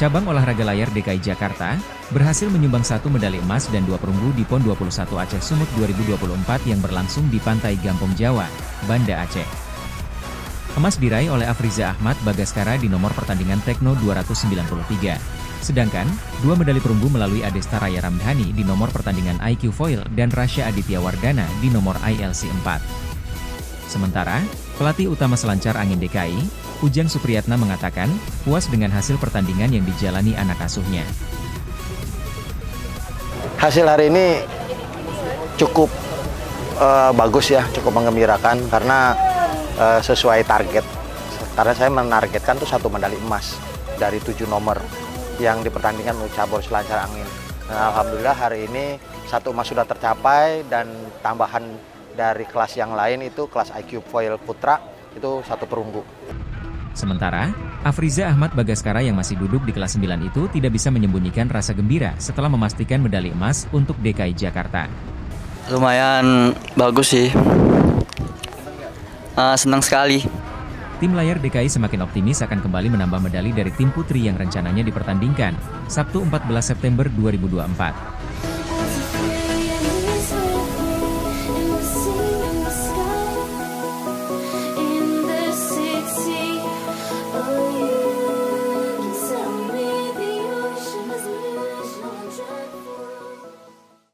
cabang olahraga layar DKI Jakarta, berhasil menyumbang satu medali emas dan dua perunggu di PON 21 Aceh Sumut 2024 yang berlangsung di Pantai Gampong Jawa, Banda Aceh. Emas diraih oleh Afriza Ahmad Bagaskara di nomor pertandingan Tekno 293. Sedangkan, dua medali perunggu melalui Adesta Raya Ramdhani di nomor pertandingan IQ Foil dan Rasya Aditya Wardana di nomor ILC 4. Sementara, pelatih utama selancar angin DKI, Ujang Supriyatna mengatakan, puas dengan hasil pertandingan yang dijalani anak asuhnya. Hasil hari ini cukup uh, bagus ya, cukup mengembirakan karena uh, sesuai target. Karena saya menargetkan tuh satu medali emas dari tujuh nomor yang dipertandingkan untuk cabur selancar angin. Nah, Alhamdulillah hari ini satu emas sudah tercapai dan tambahan dari kelas yang lain itu kelas IQ Foil Putra itu satu perunggu. Sementara, Afriza Ahmad Bagaskara yang masih duduk di kelas 9 itu tidak bisa menyembunyikan rasa gembira setelah memastikan medali emas untuk DKI Jakarta. Lumayan bagus sih. Uh, senang sekali. Tim layar DKI semakin optimis akan kembali menambah medali dari tim putri yang rencananya dipertandingkan Sabtu 14 September 2024.